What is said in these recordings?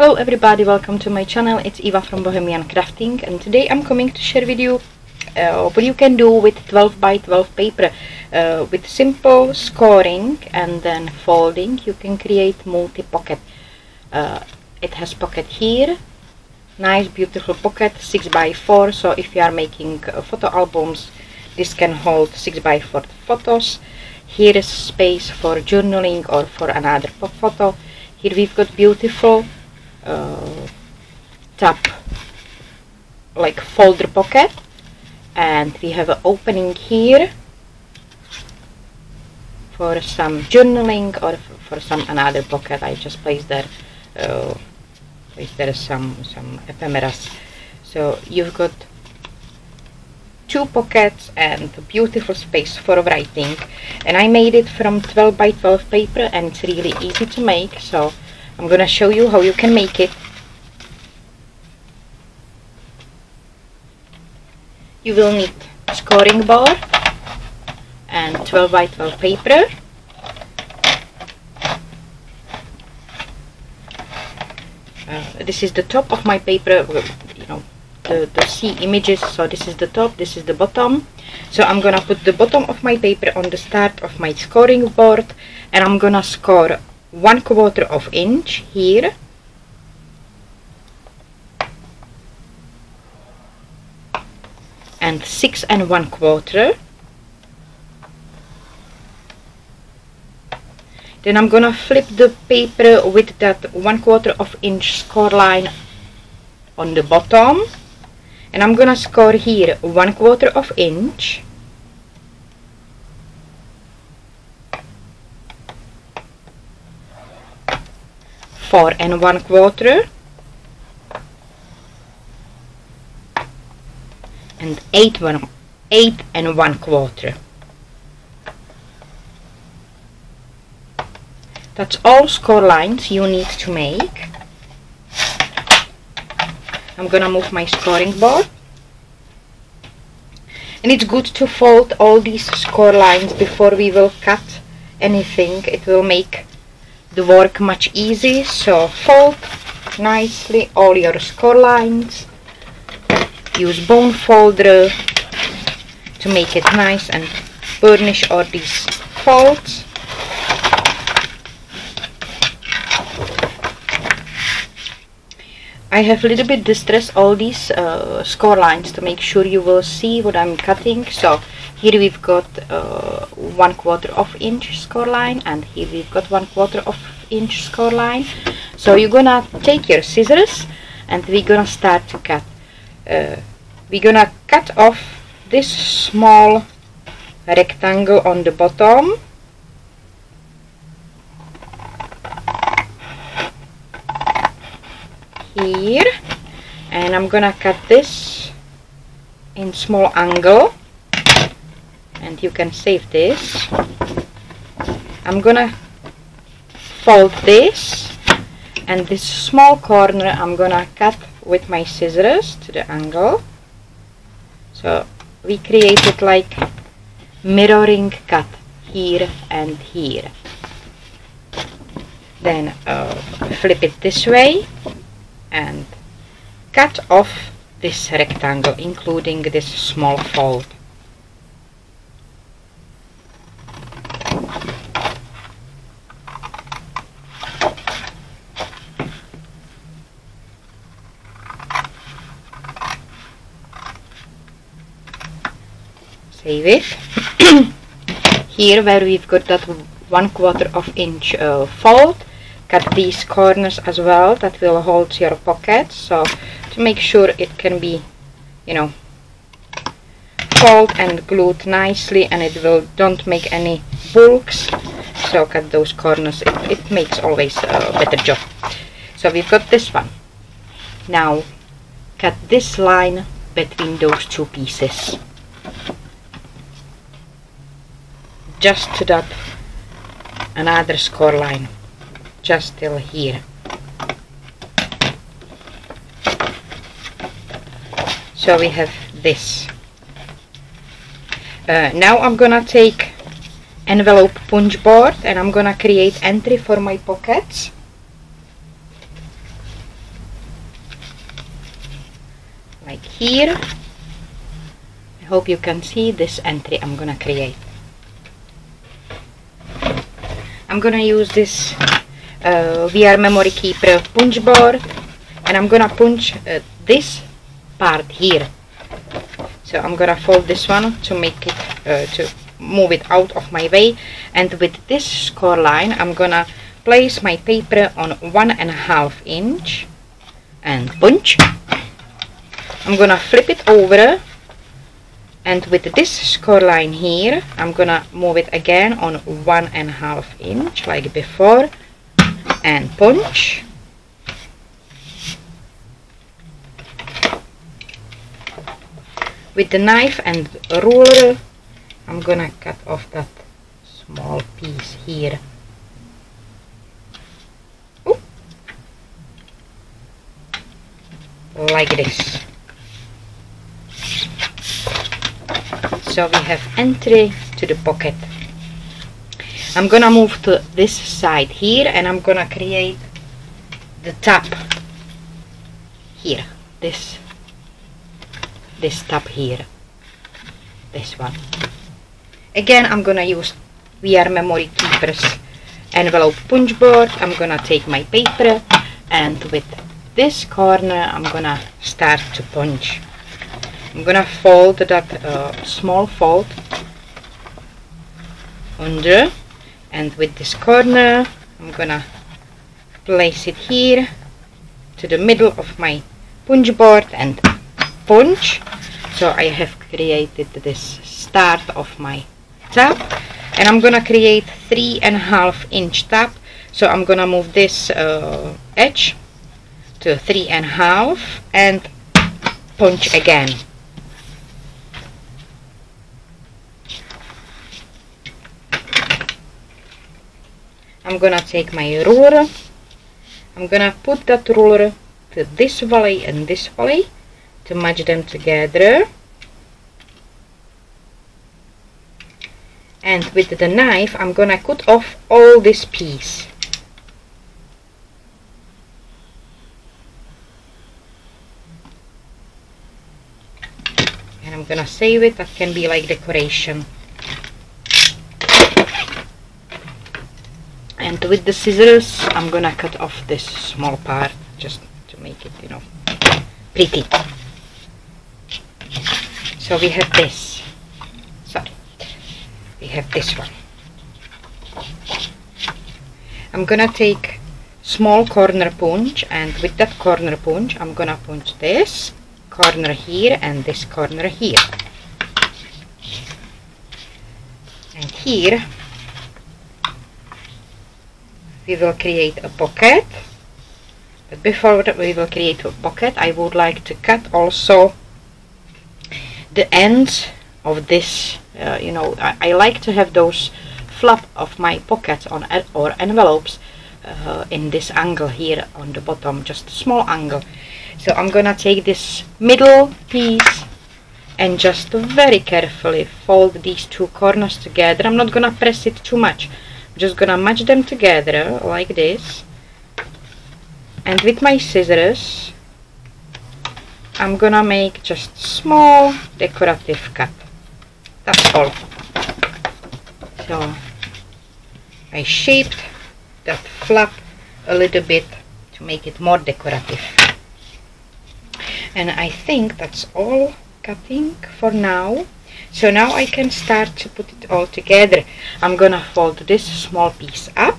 Hello everybody, welcome to my channel. It's Eva from Bohemian Crafting and today I'm coming to share with you uh, what you can do with 12 by 12 paper. Uh, with simple scoring and then folding you can create multi-pocket. Uh, it has pocket here, nice beautiful pocket 6 by 4 so if you are making uh, photo albums this can hold 6 by 4 photos. Here is space for journaling or for another photo. Here we've got beautiful uh, tab like folder pocket. And we have an opening here for some journaling or for some another pocket. I just placed there uh, placed there some some ephemeras. So you've got two pockets and a beautiful space for writing. And I made it from 12 by 12 paper and it's really easy to make. So I'm gonna show you how you can make it. You will need scoring board and 12 by 12 paper. Uh, this is the top of my paper you know the, the C images. So this is the top this is the bottom. So I'm gonna put the bottom of my paper on the start of my scoring board and I'm gonna score one quarter of inch here. And six and one quarter. Then I'm gonna flip the paper with that one quarter of inch score line on the bottom. And I'm gonna score here one quarter of inch four and one quarter. And eight one eight and one quarter. That's all score lines you need to make. I'm gonna move my scoring board. And it's good to fold all these score lines before we will cut anything. It will make the work much easy so fold nicely all your score lines. Use bone folder to make it nice and burnish all these folds. I have a little bit distressed all these uh, score lines to make sure you will see what I'm cutting so here we've got uh, one quarter of inch score line and here we've got one quarter of inch score line so you're gonna take your scissors and we're gonna start to cut. Uh, we're gonna cut off this small rectangle on the bottom. Here. And I'm gonna cut this in small angle and you can save this. I'm gonna fold this. And this small corner I'm gonna cut with my scissors to the angle. So we created like mirroring cut here and here. Then uh, flip it this way and cut off this rectangle including this small fold here where we've got that one quarter of inch uh, fold cut these corners as well that will hold your pocket so to make sure it can be you know fold and glued nicely and it will don't make any bulks. So cut those corners. It, it makes always a better job. So we've got this one. Now cut this line between those two pieces just to that another score line just till here. So we have this. Uh, now I'm gonna take envelope punch board and I'm gonna create entry for my pockets. Like here. I hope you can see this entry I'm gonna create I'm gonna use this uh, We R memory keeper punch board and I'm gonna punch uh, this part here. So I'm gonna fold this one to make it uh, to move it out of my way. And with this score line I'm gonna place my paper on one and a half inch and punch. I'm gonna flip it over and with this score line here I'm gonna move it again on one and a half inch like before. And punch. With the knife and ruler I'm gonna cut off that small piece here. Ooh. like this so we have entry to the pocket. I'm gonna move to this side here and I'm gonna create the top here. This this top here. This one. Again I'm gonna use We R memory keepers envelope punch board. I'm gonna take my paper and with this corner I'm gonna start to punch I'm gonna fold that uh, small fold under and with this corner I'm gonna place it here to the middle of my punch board and punch. So I have created this start of my tab and I'm gonna create three and a half inch tab so I'm gonna move this uh, edge to three and a half and punch again I'm gonna take my ruler. I'm gonna put that ruler to this valley and this valley to match them together. And with the knife I'm gonna cut off all this piece. And I'm gonna save it. That can be like decoration and with the scissors I'm gonna cut off this small part just to make it you know pretty. So we have this. Sorry. We have this one. I'm gonna take small corner punch and with that corner punch I'm gonna punch this corner here and this corner here. And here we will create a pocket. But before we will create a pocket. I would like to cut also the ends of this uh, you know I, I, like to have those flap of my pockets on or envelopes uh, in this angle here on the bottom just a small angle. So I'm gonna take this middle piece and just very carefully fold these two corners together. I'm not gonna press it too much just gonna match them together like this. And with my scissors I'm gonna make just small decorative cut that's all. So I shaped that flap a little bit to make it more decorative. And I think that's all cutting for now so now I can start to put it all together. I'm gonna fold this small piece up.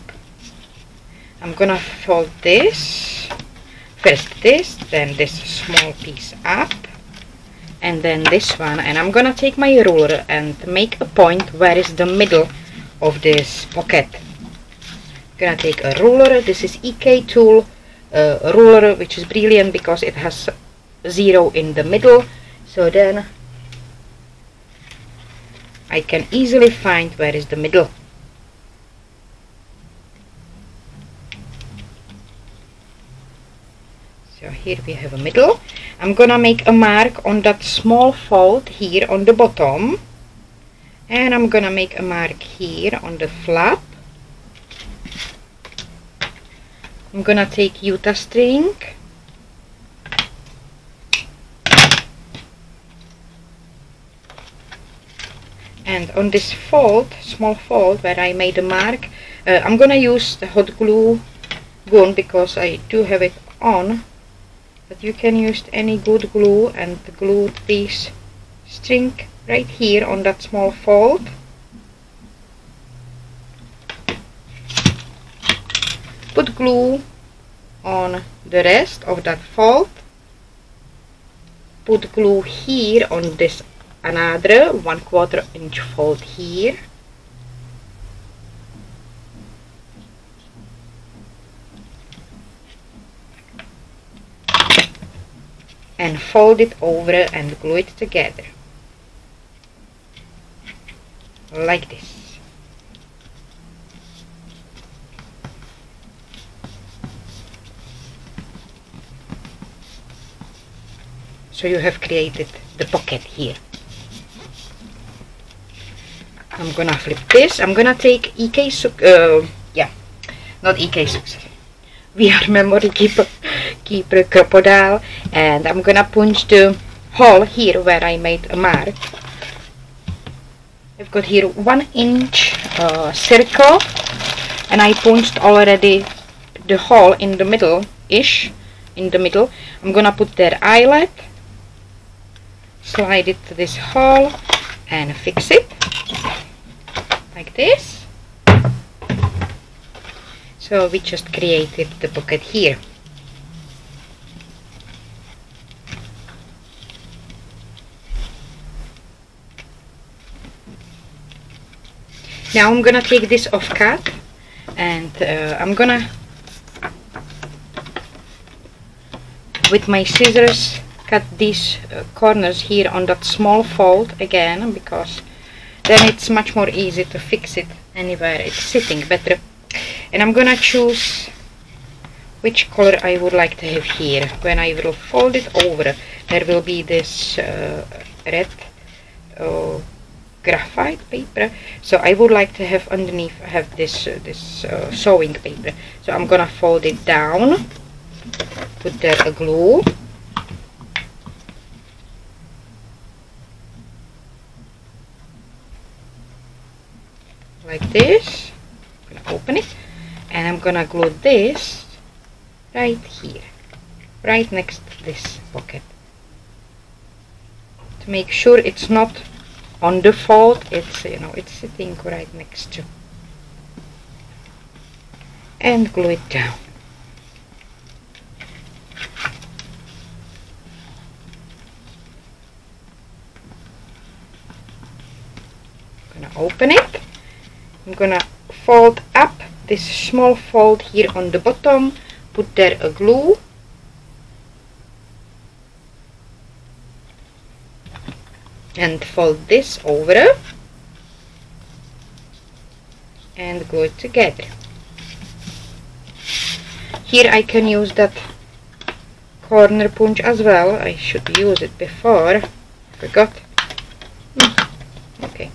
I'm gonna fold this first this then this small piece up and then this one. And I'm gonna take my ruler and make a point where is the middle of this pocket. I'm gonna take a ruler. This is EK tool ruler which is brilliant because it has zero in the middle. So then I can easily find where is the middle. So here we have a middle. I'm gonna make a mark on that small fold here on the bottom. And I'm gonna make a mark here on the flap. I'm gonna take Utah string and on this fold small fold where I made a mark uh, I'm gonna use the hot glue gun because I do have it on. But you can use any good glue and glue this string right here on that small fold. Put glue on the rest of that fold. Put glue here on this another one quarter inch fold here. And fold it over and glue it together. Like this. So you have created the pocket here I'm gonna flip this. I'm gonna take EK uh, yeah not EK success we are memory keeper keeper crocodile and I'm gonna punch the hole here where I made a mark. I've got here one inch uh, circle and I punched already the hole in the middle ish in the middle. I'm gonna put their eyelet slide it to this hole and fix it like this. So we just created the pocket here. Now I'm gonna take this off cut and uh, I'm gonna with my scissors cut these uh, corners here on that small fold again because then it's much more easy to fix it anywhere it's sitting better and I'm gonna choose which color I would like to have here. When I will fold it over there will be this uh, red uh, graphite paper. So I would like to have underneath have this uh, this uh, sewing paper. So I'm gonna fold it down put there a glue like this. I'm gonna open it. And I'm gonna glue this right here. Right next to this pocket. To make sure it's not on the fold it's you know it's sitting right next to. And glue it down. Gonna open it I'm gonna fold up this small fold here on the bottom put there a glue. And fold this over. And glue it together. Here I can use that corner punch as well. I should use it before. Forgot hmm. okay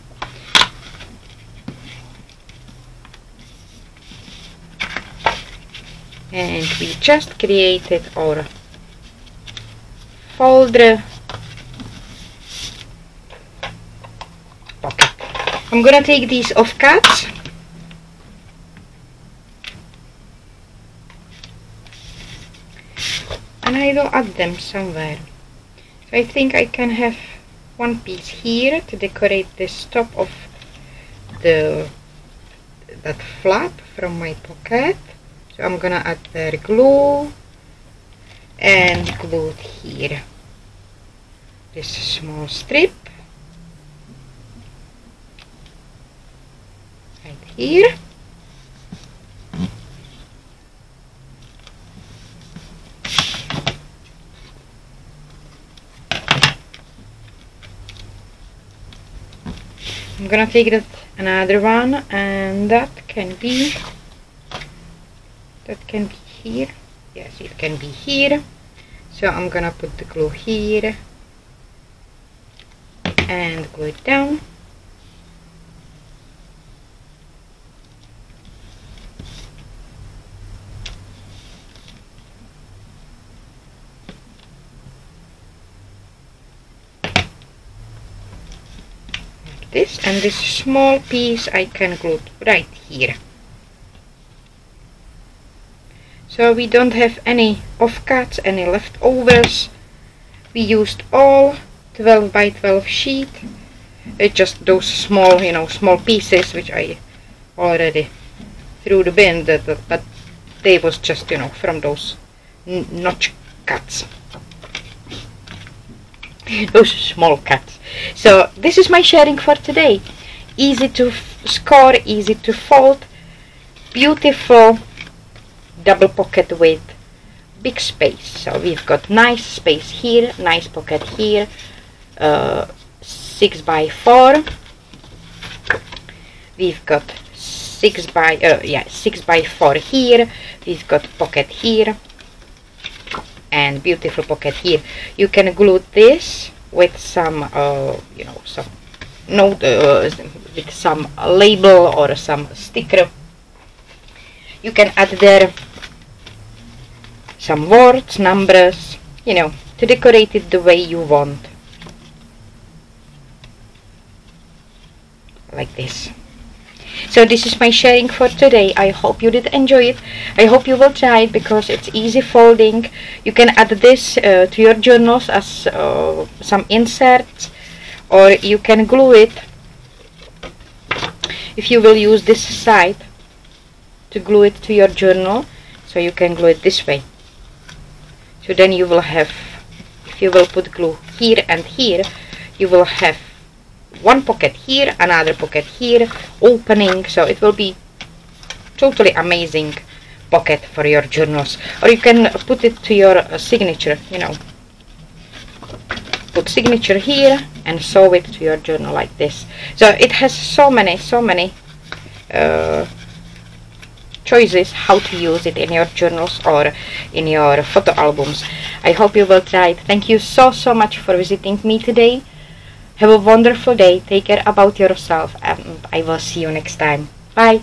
and we just created our folder. Pocket. I'm gonna take these off cuts and I will add them somewhere. So I think I can have one piece here to decorate this top of the that flap from my pocket so I'm gonna add the glue and glue it here. This small strip. Right here. I'm gonna take that another one and that can be that can be here. Yes it can be here. So I'm gonna put the glue here. And glue it down. This. And this small piece I can glue right here so we don't have any offcuts any leftovers. We used all 12 by 12 sheet. It's just those small you know small pieces which I already threw the bin that, that, but they was just you know from those notch cuts. Those small cuts. So this is my sharing for today. Easy to score easy to fold. Beautiful double pocket with big space. So we've got nice space here nice pocket here uh, 6 by 4 we've got 6 by uh, yeah 6 by 4 here. We've got pocket here and beautiful pocket here. You can glue this with some uh, you know some note uh, with some label or some sticker you can add there some words numbers you know to decorate it the way you want. Like this. So this is my sharing for today. I hope you did enjoy it. I hope you will try it because it's easy folding. You can add this uh, to your journals as uh, some inserts or you can glue it. If you will use this side to glue it to your journal so you can glue it this way. So then you will have if you will put glue here and here you will have one pocket here another pocket here opening. So it will be totally amazing pocket for your journals. Or you can put it to your uh, signature you know. Put signature here and sew it to your journal like this. So it has so many so many uh, choices how to use it in your journals or in your photo albums I hope you will try it thank you so so much for visiting me today have a wonderful day. Take care about yourself and I will see you next time. Bye.